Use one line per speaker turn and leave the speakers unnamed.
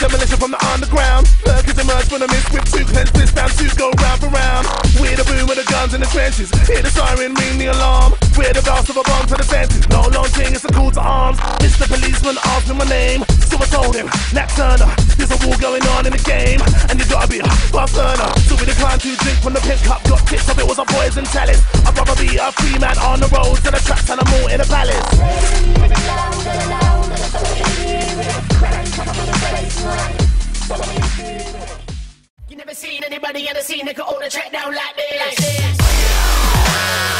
Demolition from the underground. Lurkers emerge from the mist with two clenched fists bound go round for round. We're the boom of the guns in the trenches. Hear the siren, ring the alarm. We're the blast of a bomb to the senses. No long thing, it's a call to arms. Mr. Policeman asked me my name. So I told him, Nat Turner. There's a war going on in the game. And you gotta be a fast learner. So we declined to drink from the pink cup. Got tips of it was a poison chalice. I'd rather be a free man on the roads than a trapped animal. Nobody ever seen a nigga on the track down like this. Like this.